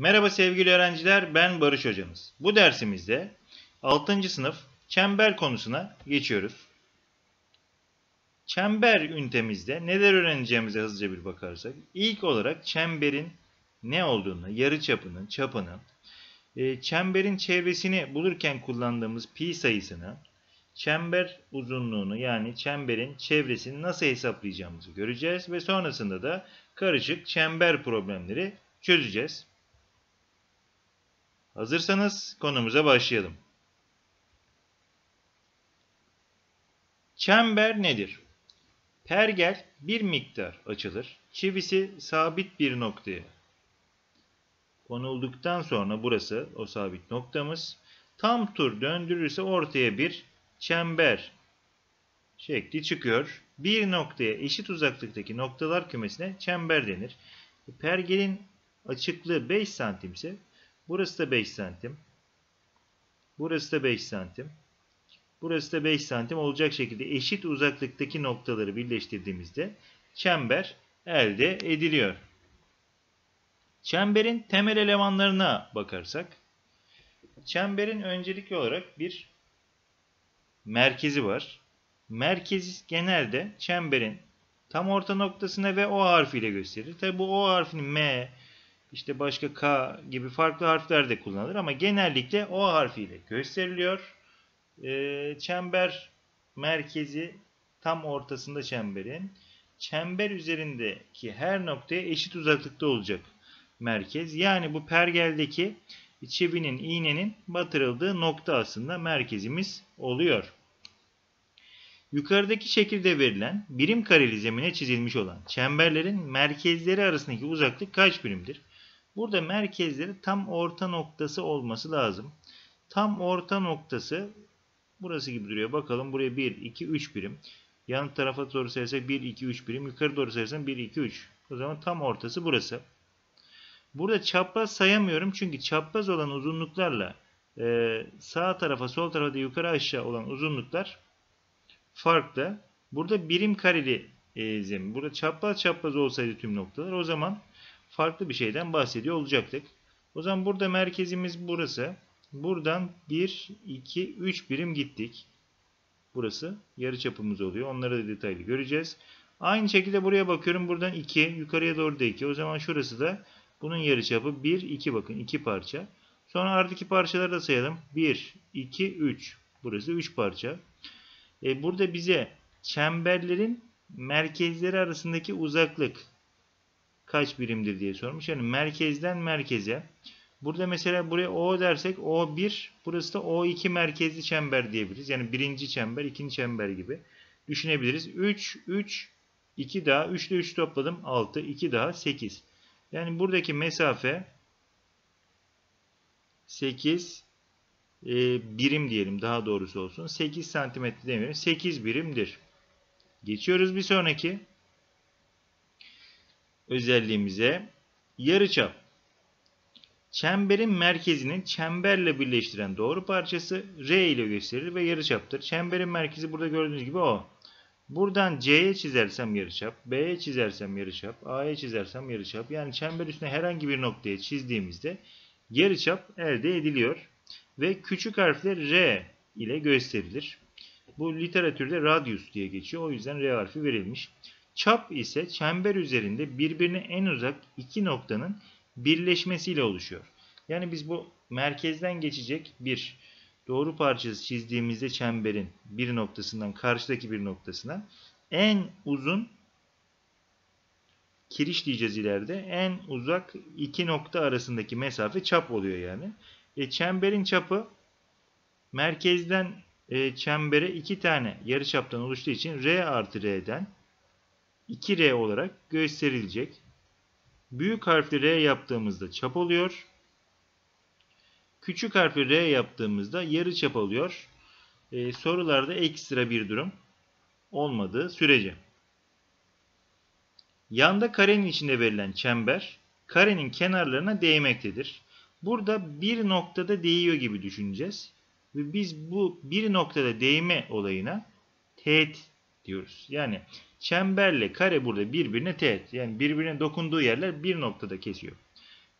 Merhaba sevgili öğrenciler, ben Barış hocanız. Bu dersimizde 6. sınıf çember konusuna geçiyoruz. Çember ünitemizde neler öğreneceğimize hızlıca bir bakarsak, ilk olarak çemberin ne olduğunu, yarı çapının, çapını, e, çemberin çevresini bulurken kullandığımız pi sayısını, çember uzunluğunu yani çemberin çevresini nasıl hesaplayacağımızı göreceğiz ve sonrasında da karışık çember problemleri çözeceğiz. Hazırsanız konumuza başlayalım. Çember nedir? Pergel bir miktar açılır. Çivisi sabit bir noktaya konulduktan sonra burası o sabit noktamız. Tam tur döndürürse ortaya bir çember şekli çıkıyor. Bir noktaya eşit uzaklıktaki noktalar kümesine çember denir. Pergelin açıklığı 5 santim ise burası da 5 santim. Burası da 5 santim. Burası da 5 santim olacak şekilde eşit uzaklıktaki noktaları birleştirdiğimizde çember elde ediliyor. Çemberin temel elemanlarına bakarsak, çemberin öncelikli olarak bir merkezi var. Merkezi genelde çemberin tam orta noktasına ve O harfiyle gösterilir. Tabi bu O harfini M, işte başka K gibi farklı harfler de kullanılır ama genellikle O harfiyle gösteriliyor. Ee, çember merkezi tam ortasında çemberin. Çember üzerindeki her noktaya eşit uzaklıkta olacak merkez. Yani bu pergeldeki çivinin, iğnenin batırıldığı nokta aslında merkezimiz oluyor. Yukarıdaki şekilde verilen birim kareli zemine çizilmiş olan çemberlerin merkezleri arasındaki uzaklık kaç birimdir? Burada merkezleri tam orta noktası olması lazım. Tam orta noktası burası gibi duruyor. Bakalım buraya 1, 2, 3 birim. Yan tarafa doğru sayarsak 1, 2, 3 birim. Yukarı doğru sayarsak 1, 2, 3. O zaman tam ortası burası. Burada çapraz sayamıyorum çünkü çapraz olan uzunluklarla e, sağ tarafa sol tarafa da yukarı aşağı olan uzunluklar farklı. Burada birim kareli e, zemin. Burada çapraz çapraz olsaydı tüm noktalar o zaman farklı bir şeyden bahsediyor olacaktık. O zaman burada merkezimiz burası. Buradan 1, 2, 3 birim gittik. Burası yarı çapımız oluyor. Onları da detaylı göreceğiz. Aynı şekilde buraya bakıyorum. Buradan 2, yukarıya doğru da 2. O zaman şurası da bunun yarıçapı 1, 2 bakın 2 parça. Sonra artıki parçaları da sayalım. 1, 2, 3. Burası 3 parça. E, burada bize çemberlerin merkezleri arasındaki uzaklık kaç birimdir diye sormuş. Yani merkezden merkeze. Burada mesela buraya O dersek O1 burası da O2 merkezli çember diyebiliriz. Yani birinci çember, ikinci çember gibi düşünebiliriz. 3, 3, 2 daha 3 ile 3 topladım 6, 2 daha 8. Yani buradaki mesafe 8 e, birim diyelim daha doğrusu olsun. 8 santimetre demiyorum. 8 birimdir. Geçiyoruz bir sonraki özelliğimize. Yarıçap. Çemberin merkezinin çemberle birleştiren doğru parçası R ile gösterilir ve yarıçaptır. Çemberin merkezi burada gördüğünüz gibi o. Buradan C'ye çizersem yarıçap, B'ye çizersem yarıçap, A'ya çizersem yarıçap. Yani çember üstüne herhangi bir noktaya çizdiğimizde yarıçap elde ediliyor. Ve küçük harfler R ile gösterilir. Bu literatürde radius diye geçiyor. O yüzden R harfi verilmiş. Çap ise çember üzerinde birbirine en uzak iki noktanın birleşmesiyle oluşuyor. Yani biz bu merkezden geçecek bir doğru parçası çizdiğimizde çemberin bir noktasından karşıdaki bir noktasına en uzun kiriş diyeceğiz ileride. En uzak iki nokta arasındaki mesafe çap oluyor yani. E, çemberin çapı merkezden e, çembere iki tane yarıçaptan oluştuğu için R artı R'den 2R olarak gösterilecek. Büyük harfli R yaptığımızda çap oluyor. Küçük harfi R yaptığımızda yarı çap oluyor. Ee, sorularda ekstra bir durum olmadığı sürece. Yanda karenin içinde verilen çember karenin kenarlarına değmektedir. Burada bir noktada değiyor gibi düşüneceğiz. Ve biz bu bir noktada değme olayına teğet diyoruz. Yani çemberle kare burada birbirine teğet. Yani birbirine dokunduğu yerler bir noktada kesiyor.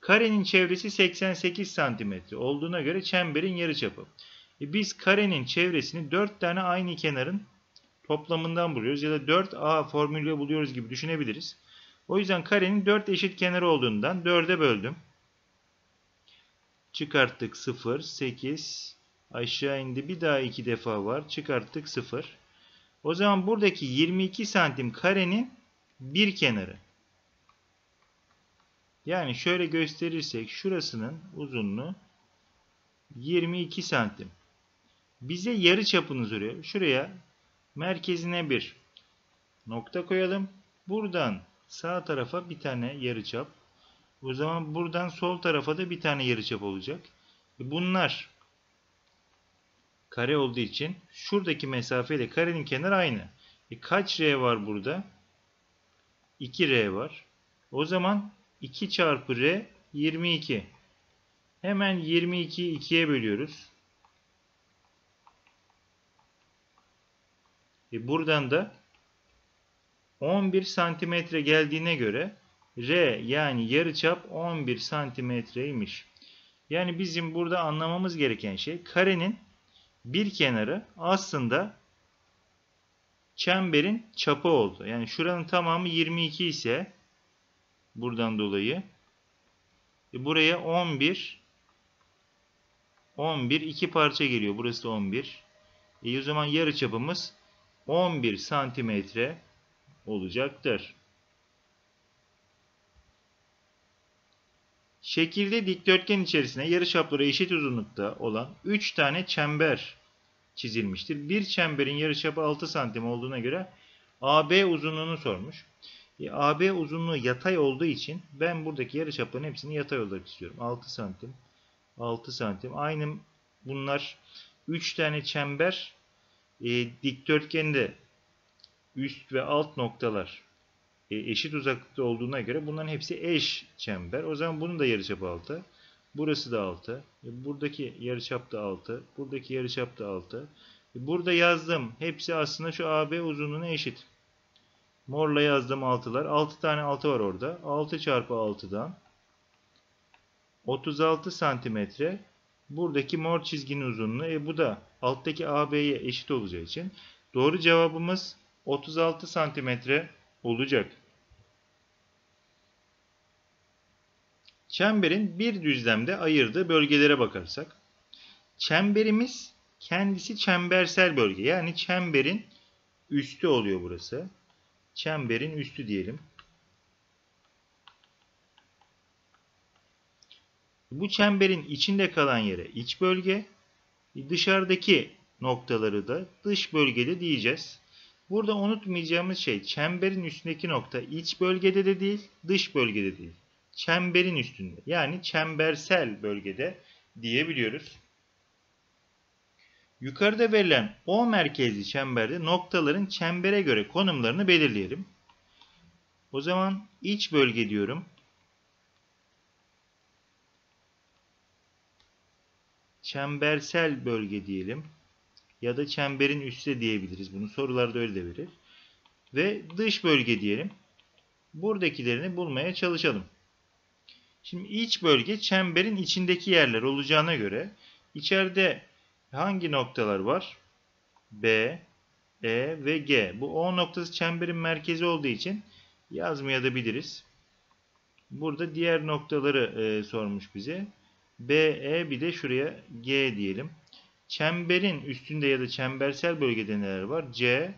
Karenin çevresi 88 santimetre olduğuna göre çemberin yarıçapı. E biz karenin çevresini 4 tane aynı kenarın toplamından buluyoruz ya da 4A formülüyle buluyoruz gibi düşünebiliriz. O yüzden karenin 4 eşit kenarı olduğundan 4'e böldüm. Çıkarttık 0, 8, aşağı indi bir daha 2 defa var. Çıkarttık 0. O zaman buradaki 22 santim karenin bir kenarı. Yani şöyle gösterirsek şurasının uzunluğu 22 santim. Bize yarı çapını soruyor. Şuraya merkezine bir nokta koyalım. Buradan sağ tarafa bir tane yarıçap. O zaman buradan sol tarafa da bir tane yarıçap olacak. E bunlar kare olduğu için şuradaki mesafe ile karenin kenarı aynı. E kaç R var burada? 2R var. O zaman 2 çarpı R 22. Hemen 22'yi 2'ye bölüyoruz. E buradan da 11 santimetre geldiğine göre R yani yarıçap 11 santimetreymiş. Yani bizim burada anlamamız gereken şey karenin bir kenarı aslında çemberin çapı oldu. Yani şuranın tamamı 22 ise buradan dolayı e buraya 11 11 iki parça geliyor. Burası da 11. E o zaman yarı çapımız 11 santimetre olacaktır. Şekilde dikdörtgen içerisine yarıçapları eşit uzunlukta olan 3 tane çember çizilmiştir. Bir çemberin yarıçapı 6 santim olduğuna göre AB uzunluğunu sormuş. E, AB uzunluğu yatay olduğu için ben buradaki yarıçapların hepsini yatay olarak istiyorum. 6 santim, 6 santim. Aynı bunlar 3 tane çember e, dikdörtgende üst ve alt noktalar eşit uzaklıkta olduğuna göre bunların hepsi eş çember. O zaman bunun da yarıçapı 6. Burası da 6. E, buradaki yarıçap da 6. Buradaki yarıçap da 6. E, burada yazdım. Hepsi aslında şu AB uzunluğuna eşit. Morla yazdım 6'lar. 6 tane 6 var orada. 6 çarpı 6'dan 36 santimetre. Buradaki mor çizginin uzunluğu. E bu da alttaki AB'ye eşit olacağı için doğru cevabımız 36 santimetre olacak. Çemberin bir düzlemde ayırdığı bölgelere bakarsak. Çemberimiz kendisi çembersel bölge. Yani çemberin üstü oluyor burası. Çemberin üstü diyelim. Bu çemberin içinde kalan yere iç bölge, dışarıdaki noktaları da dış bölgede diyeceğiz. Burada unutmayacağımız şey çemberin üstündeki nokta iç bölgede de değil, dış bölgede değil. Çemberin üstünde yani çembersel bölgede diyebiliyoruz. Yukarıda verilen O merkezli çemberde noktaların çembere göre konumlarını belirleyelim. O zaman iç bölge diyorum. Çembersel bölge diyelim ya da çemberin üstü diyebiliriz. Bunu sorularda öyle de verir. Ve dış bölge diyelim. Buradakilerini bulmaya çalışalım. Şimdi iç bölge çemberin içindeki yerler olacağına göre içeride hangi noktalar var? B, E ve G. Bu O noktası çemberin merkezi olduğu için yazmayabiliriz. Burada diğer noktaları e, sormuş bize. B, E bir de şuraya G diyelim. Çemberin üstünde ya da çembersel bölgede neler var? C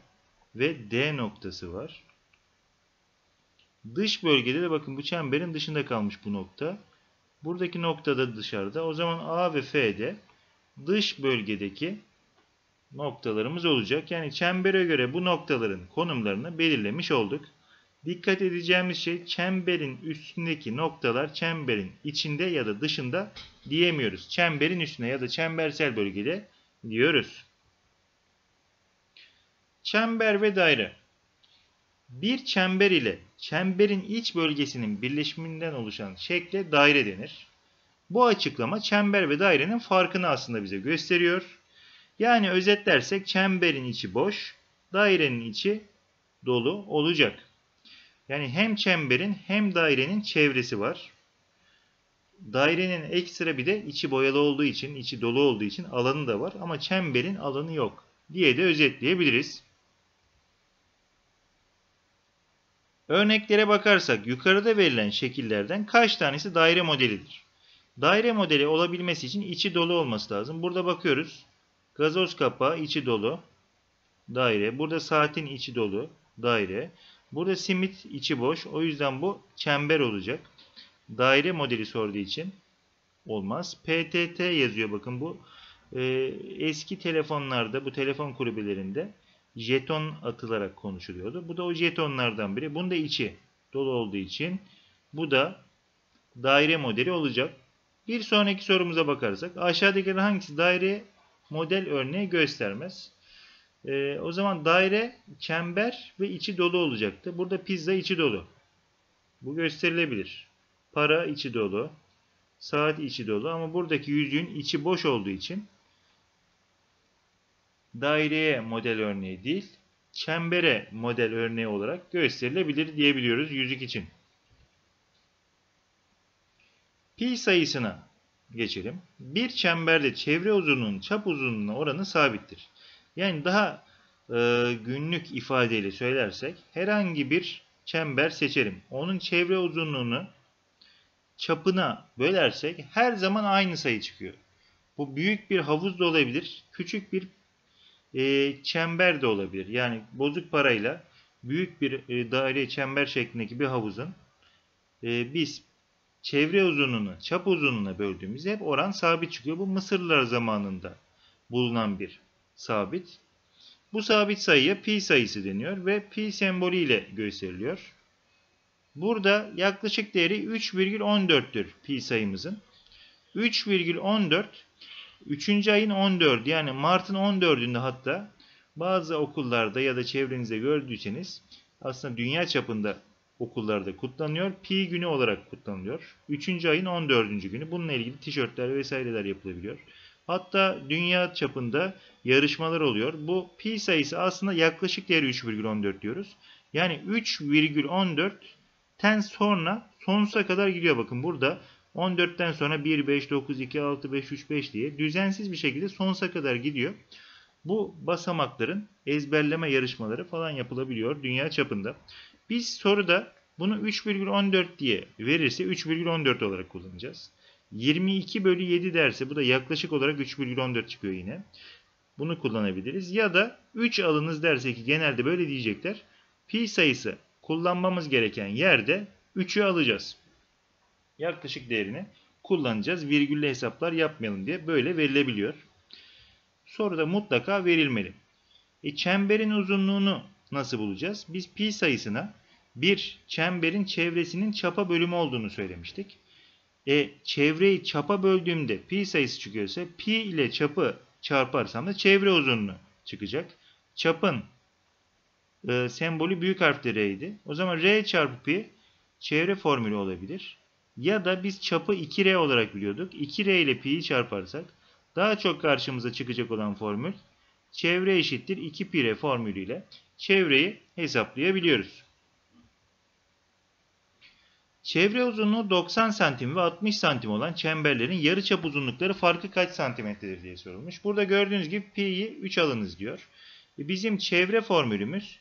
ve D noktası var. Dış bölgede de bakın bu çemberin dışında kalmış bu nokta. Buradaki nokta da dışarıda. O zaman A ve F'de dış bölgedeki noktalarımız olacak. Yani çembere göre bu noktaların konumlarını belirlemiş olduk. Dikkat edeceğimiz şey çemberin üstündeki noktalar çemberin içinde ya da dışında diyemiyoruz. Çemberin üstüne ya da çembersel bölgede diyoruz. Çember ve daire. Bir çember ile çemberin iç bölgesinin birleşiminden oluşan şekle daire denir. Bu açıklama çember ve dairenin farkını aslında bize gösteriyor. Yani özetlersek çemberin içi boş, dairenin içi dolu olacak. Yani hem çemberin hem dairenin çevresi var. Dairenin ekstra bir de içi boyalı olduğu için, içi dolu olduğu için alanı da var ama çemberin alanı yok diye de özetleyebiliriz. Örneklere bakarsak yukarıda verilen şekillerden kaç tanesi daire modelidir? Daire modeli olabilmesi için içi dolu olması lazım. Burada bakıyoruz. Gazoz kapağı içi dolu. Daire. Burada saatin içi dolu. Daire. Burada simit içi boş. O yüzden bu çember olacak. Daire modeli sorduğu için olmaz. PTT yazıyor bakın bu. E, eski telefonlarda bu telefon kulübelerinde jeton atılarak konuşuluyordu. Bu da o jetonlardan biri. Bunun da içi dolu olduğu için bu da daire modeli olacak. Bir sonraki sorumuza bakarsak aşağıdakilerin hangisi daire model örneği göstermez? Ee, o zaman daire, çember ve içi dolu olacaktı. Burada pizza içi dolu. Bu gösterilebilir. Para içi dolu. Saat içi dolu ama buradaki yüzüğün içi boş olduğu için daireye model örneği değil, çembere model örneği olarak gösterilebilir diyebiliyoruz yüzük için. Pi sayısına geçelim. Bir çemberde çevre uzunluğunun çap uzunluğuna oranı sabittir. Yani daha e, günlük ifadeyle söylersek herhangi bir çember seçelim. Onun çevre uzunluğunu çapına bölersek her zaman aynı sayı çıkıyor. Bu büyük bir havuz da olabilir, küçük bir e, çember de olabilir. Yani bozuk parayla büyük bir e, daire çember şeklindeki bir havuzun e, biz çevre uzunluğunu çap uzunluğuna böldüğümüzde hep oran sabit çıkıyor. Bu Mısırlılar zamanında bulunan bir sabit. Bu sabit sayıya pi sayısı deniyor ve pi sembolü ile gösteriliyor. Burada yaklaşık değeri 3,14'tür pi sayımızın. 3,14 3. ayın 14 yani Mart'ın 14'ünde hatta bazı okullarda ya da çevrenizde gördüyseniz aslında dünya çapında okullarda kutlanıyor. Pi günü olarak kutlanılıyor. 3. ayın 14. günü. Bununla ilgili tişörtler vesaireler yapılabiliyor. Hatta dünya çapında yarışmalar oluyor. Bu pi sayısı aslında yaklaşık değeri 3,14 diyoruz. Yani 3,14'ten sonra sonsuza kadar gidiyor. Bakın burada 14'ten sonra 1, 5, 9, 2, 6, 5, 3, 5 diye düzensiz bir şekilde sonsuza kadar gidiyor. Bu basamakların ezberleme yarışmaları falan yapılabiliyor dünya çapında. Biz soruda bunu 3,14 diye verirse 3,14 olarak kullanacağız. 22 bölü 7 derse bu da yaklaşık olarak 3,14 çıkıyor yine. Bunu kullanabiliriz. Ya da 3 alınız derse ki genelde böyle diyecekler. Pi sayısı kullanmamız gereken yerde 3'ü alacağız yaklaşık değerini kullanacağız. Virgülle hesaplar yapmayalım diye böyle verilebiliyor. Soruda mutlaka verilmeli. E, çemberin uzunluğunu nasıl bulacağız? Biz pi sayısına bir çemberin çevresinin çapa bölümü olduğunu söylemiştik. E, çevreyi çapa böldüğümde pi sayısı çıkıyorsa pi ile çapı çarparsam da çevre uzunluğu çıkacak. Çapın e, sembolü büyük harfle R'ydi. O zaman R çarpı pi çevre formülü olabilir. Ya da biz çapı 2R olarak biliyorduk. 2R ile pi'yi çarparsak daha çok karşımıza çıkacak olan formül çevre eşittir 2 pi formülüyle çevreyi hesaplayabiliyoruz. Çevre uzunluğu 90 santim ve 60 santim olan çemberlerin yarıçap uzunlukları farkı kaç santimetredir diye sorulmuş. Burada gördüğünüz gibi pi'yi 3 alınız diyor. E, bizim çevre formülümüz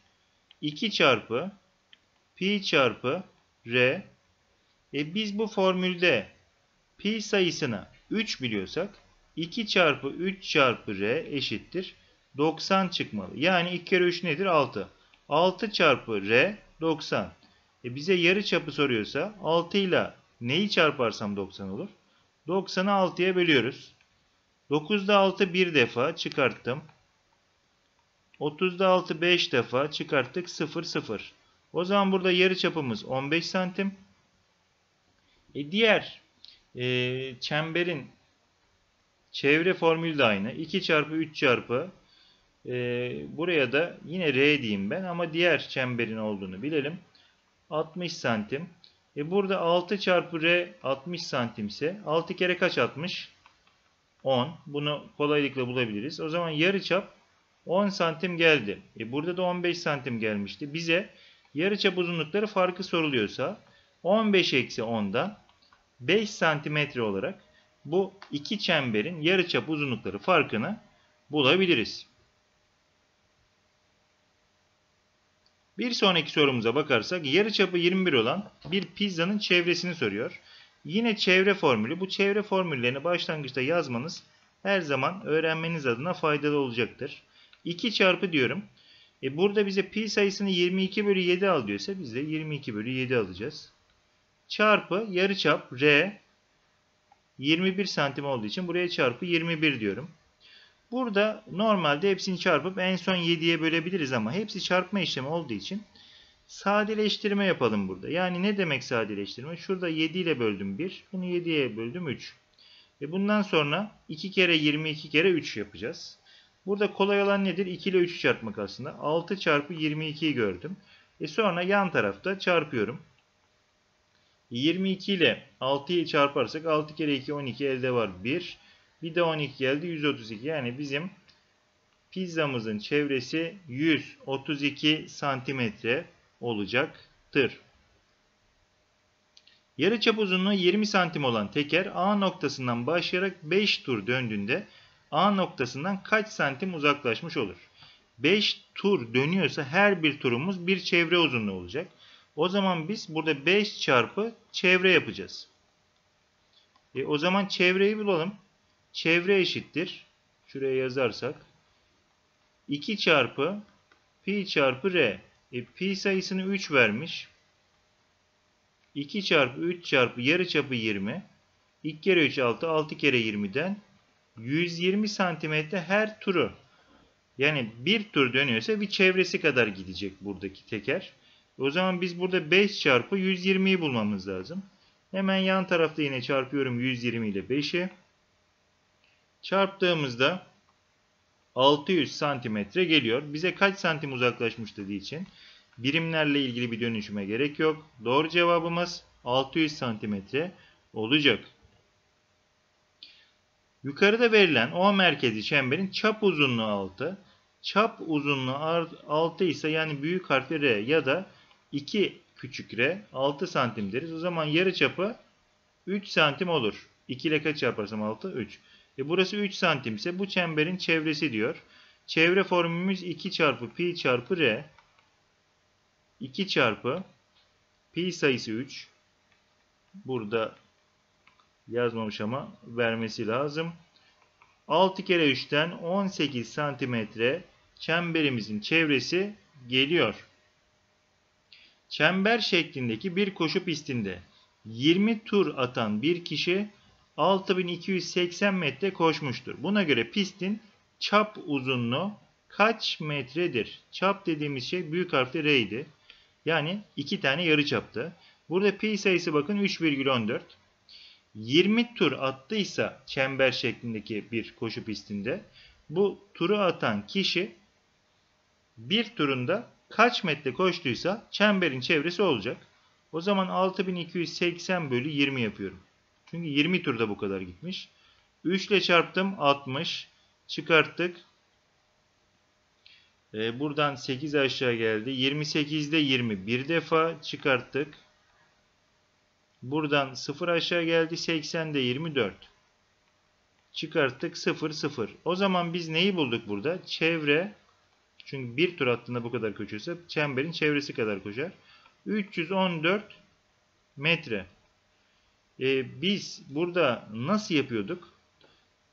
2 çarpı pi çarpı r e biz bu formülde pi sayısını 3 biliyorsak 2 çarpı 3 çarpı r eşittir 90 çıkmalı. Yani 2 kere 3 nedir? 6. 6 çarpı r 90. E bize yarı çapı soruyorsa 6 ile neyi çarparsam 90 olur? 90'ı 6'ya bölüyoruz. 9'da 6 bir defa çıkarttım. 30'da 6 5 defa çıkarttık 0 0. O zaman burada yarı çapımız 15 santim. E diğer e, çemberin çevre formülü de aynı. 2 çarpı 3 çarpı e, buraya da yine R diyeyim ben ama diğer çemberin olduğunu bilelim. 60 santim. E burada 6 çarpı R 60 santimse 6 kere kaç 60? 10. Bunu kolaylıkla bulabiliriz. O zaman yarı çap 10 santim geldi. E burada da 15 santim gelmişti. Bize yarı çap uzunlukları farkı soruluyorsa 15 eksi 10'dan 5 santimetre olarak bu iki çemberin yarıçap uzunlukları farkını bulabiliriz. Bir sonraki sorumuza bakarsak yarıçapı 21 olan bir pizzanın çevresini soruyor. Yine çevre formülü. Bu çevre formüllerini başlangıçta yazmanız her zaman öğrenmeniz adına faydalı olacaktır. 2 çarpı diyorum. E burada bize pi sayısını 22 bölü 7 al diyorsa biz de 22 bölü 7 alacağız. Çarpı yarıçap r 21 santim olduğu için buraya çarpı 21 diyorum. Burada normalde hepsini çarpıp en son 7'ye bölebiliriz ama hepsi çarpma işlemi olduğu için sadeleştirme yapalım burada. Yani ne demek sadeleştirme? Şurada 7 ile böldüm 1. Bunu 7'ye böldüm 3. Ve bundan sonra 2 kere 22 kere 3 yapacağız. Burada kolay olan nedir? 2 ile 3'ü çarpmak aslında. 6 çarpı 22'yi gördüm. E sonra yan tarafta çarpıyorum. 22 ile 6'yı çarparsak 6 kere 2 12 elde var 1. Bir de 12 geldi 132. Yani bizim pizzamızın çevresi 132 santimetre olacaktır. Yarıçap uzunluğu 20 santim olan teker A noktasından başlayarak 5 tur döndüğünde A noktasından kaç santim uzaklaşmış olur? 5 tur dönüyorsa her bir turumuz bir çevre uzunluğu olacak. O zaman biz burada 5 çarpı çevre yapacağız. E, o zaman çevreyi bulalım. Çevre eşittir. Şuraya yazarsak. 2 çarpı pi çarpı r. E, pi sayısını 3 vermiş. 2 çarpı 3 çarpı yarı çapı 20. 2 kere 3 6. 6 kere 20'den 120 santimetre her turu. Yani bir tur dönüyorsa bir çevresi kadar gidecek buradaki teker. O zaman biz burada 5 çarpı 120'yi bulmamız lazım. Hemen yan tarafta yine çarpıyorum 120 ile 5'i. Çarptığımızda 600 santimetre geliyor. Bize kaç santim uzaklaşmış dediği için birimlerle ilgili bir dönüşüme gerek yok. Doğru cevabımız 600 santimetre olacak. Yukarıda verilen O merkezi çemberin çap uzunluğu 6. Çap uzunluğu 6 ise yani büyük harfle R ya da 2 küçük R 6 santim deriz. O zaman yarı çapı 3 santim olur. 2 ile kaç yaparsam 6? 3. E burası 3 santim ise bu çemberin çevresi diyor. Çevre formülümüz 2 çarpı pi çarpı r. 2 çarpı pi sayısı 3. Burada yazmamış ama vermesi lazım. 6 kere 3'ten 18 santimetre çemberimizin çevresi geliyor. Çember şeklindeki bir koşu pistinde 20 tur atan bir kişi 6280 metre koşmuştur. Buna göre pistin çap uzunluğu kaç metredir? Çap dediğimiz şey büyük harfle R idi. Yani iki tane yarı çaptı. Burada pi sayısı bakın 3,14. 20 tur attıysa çember şeklindeki bir koşu pistinde bu turu atan kişi bir turunda kaç metre koştuysa çemberin çevresi olacak. O zaman 6280 bölü 20 yapıyorum. Çünkü 20 turda bu kadar gitmiş. 3 ile çarptım 60. Çıkarttık. Ee, buradan 8 aşağı geldi. 28'de 20 bir defa çıkarttık. Buradan 0 aşağı geldi. 80'de 24. Çıkarttık 0 0. O zaman biz neyi bulduk burada? Çevre çünkü bir tur attığında bu kadar koşuyorsa çemberin çevresi kadar koşar. 314 metre. Ee, biz burada nasıl yapıyorduk?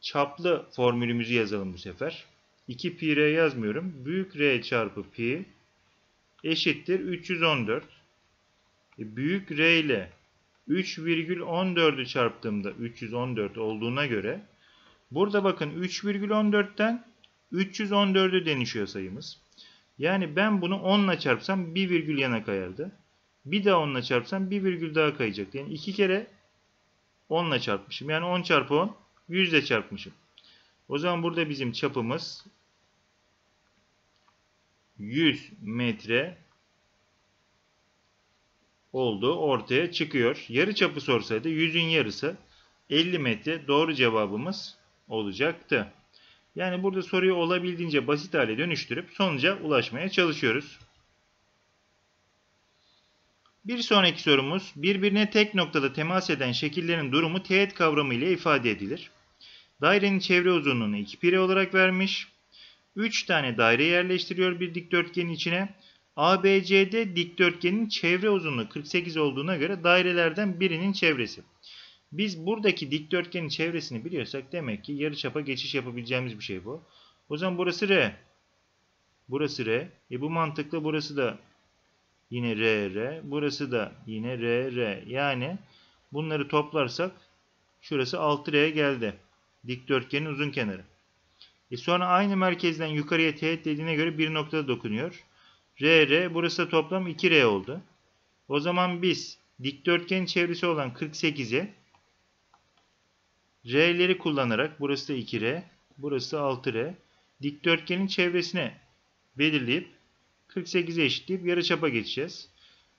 Çaplı formülümüzü yazalım bu sefer. 2 pi r yazmıyorum. Büyük r çarpı pi eşittir 314. E, büyük r ile 3,14'ü çarptığımda 314 olduğuna göre burada bakın 3,14'ten 314'ü denişiyor sayımız. Yani ben bunu 10 ile çarpsam bir virgül yana kayardı. Bir daha 10 ile çarpsam bir virgül daha kayacaktı. Yani iki kere 10 ile çarpmışım. Yani 10 çarpı 10 100 ile çarpmışım. O zaman burada bizim çapımız 100 metre olduğu ortaya çıkıyor. Yarı çapı sorsaydı 100'ün yarısı 50 metre doğru cevabımız olacaktı. Yani burada soruyu olabildiğince basit hale dönüştürüp sonuca ulaşmaya çalışıyoruz. Bir sonraki sorumuz birbirine tek noktada temas eden şekillerin durumu teğet kavramı ile ifade edilir. Dairenin çevre uzunluğunu 2 pi r olarak vermiş. 3 tane daire yerleştiriyor bir dikdörtgenin içine. ABCD dikdörtgenin çevre uzunluğu 48 olduğuna göre dairelerden birinin çevresi. Biz buradaki dikdörtgenin çevresini biliyorsak demek ki yarıçapa geçiş yapabileceğimiz bir şey bu. O zaman burası R. Burası R. E bu mantıkla burası da yine R, R. Burası da yine R, R. Yani bunları toplarsak şurası 6R geldi. Dikdörtgenin uzun kenarı. E sonra aynı merkezden yukarıya teğet dediğine göre bir noktada dokunuyor. R, R. Burası da toplam 2R oldu. O zaman biz dikdörtgenin çevresi olan 48'e R'leri kullanarak burası da 2R, burası da 6R. Dikdörtgenin çevresine belirleyip 48'e eşitleyip yarıçapa geçeceğiz.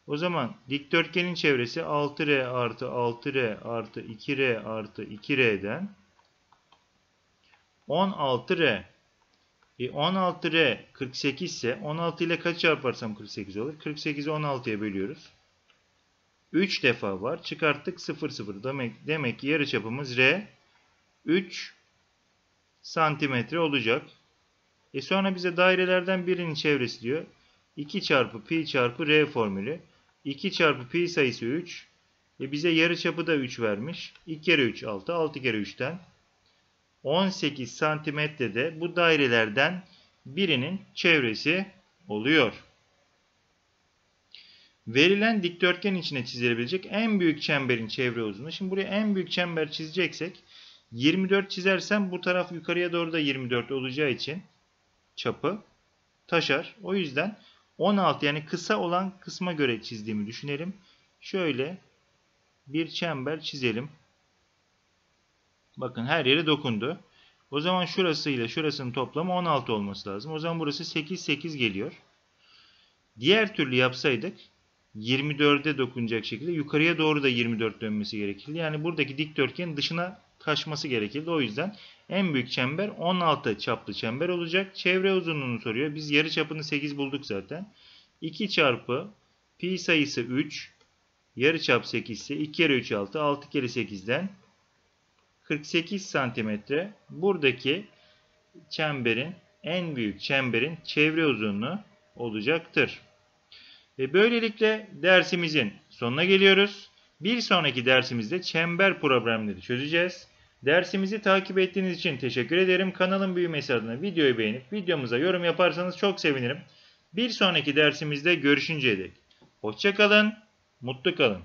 O zaman dikdörtgenin çevresi 6R artı 6R artı 2R artı 2R'den 16R. E 16R 48 ise 16 ile kaç çarparsam 48 olur? 48'i 16'ya bölüyoruz. 3 defa var. Çıkarttık 0 0. Demek, demek ki yarıçapımız R 3 santimetre olacak. E sonra bize dairelerden birinin çevresi diyor. 2 çarpı pi çarpı r formülü. 2 çarpı pi sayısı 3. E bize yarıçapı da 3 vermiş. 2 kere 3 6. 6 kere 3'ten 18 santimetrede bu dairelerden birinin çevresi oluyor. Verilen dikdörtgen içine çizilebilecek en büyük çemberin çevre uzunluğu. Şimdi buraya en büyük çember çizeceksek 24 çizersem bu taraf yukarıya doğru da 24 olacağı için çapı taşar. O yüzden 16 yani kısa olan kısma göre çizdiğimi düşünelim. Şöyle bir çember çizelim. Bakın her yere dokundu. O zaman şurasıyla şurasının toplamı 16 olması lazım. O zaman burası 8 8 geliyor. Diğer türlü yapsaydık 24'e dokunacak şekilde yukarıya doğru da 24 dönmesi gerekirdi. Yani buradaki dikdörtgenin dışına taşması gerekirdi. O yüzden en büyük çember 16 çaplı çember olacak. Çevre uzunluğunu soruyor. Biz yarı çapını 8 bulduk zaten. 2 çarpı pi sayısı 3 yarı çap 8 ise 2 kere 3 6 6 kere 8'den 48 santimetre buradaki çemberin en büyük çemberin çevre uzunluğu olacaktır. Ve böylelikle dersimizin sonuna geliyoruz. Bir sonraki dersimizde çember problemleri çözeceğiz. Dersimizi takip ettiğiniz için teşekkür ederim. Kanalın büyümesi adına videoyu beğenip videomuza yorum yaparsanız çok sevinirim. Bir sonraki dersimizde görüşünceye dek. Hoşçakalın, mutlu kalın.